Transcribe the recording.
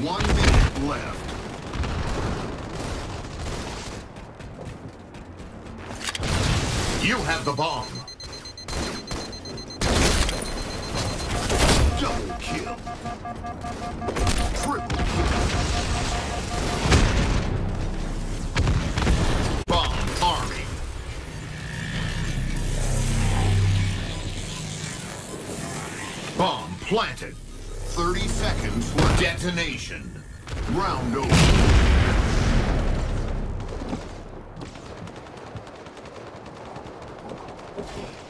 One minute left. You have the bomb. Double kill. Triple kill. Bomb. Bomb planted. 30 seconds for detonation. Round over. Okay.